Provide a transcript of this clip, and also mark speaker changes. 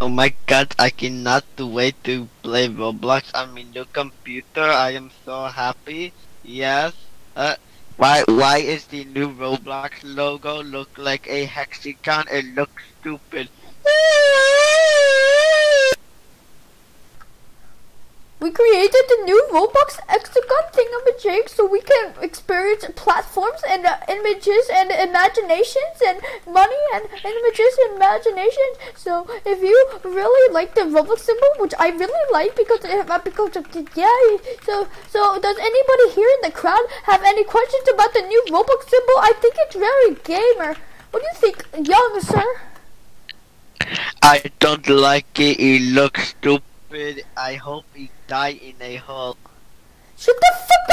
Speaker 1: Oh my god, I cannot wait to play Roblox on my new computer. I am so happy. Yes. Uh, why why is the new Roblox logo look like a hexagon? It looks stupid.
Speaker 2: We created the new Roblox Hexagon thingamajig so we can experience platforms and uh, images and imaginations and money and images and imaginations. So if you really like the Roblox symbol, which I really like because it uh, because of the yay. So so does anybody here in the crowd have any questions about the new Roblox symbol? I think it's very gamer. What do you think, young sir?
Speaker 1: I don't like it. It looks stupid. I hope he die in a hole.
Speaker 2: Shut the fuck